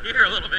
here a little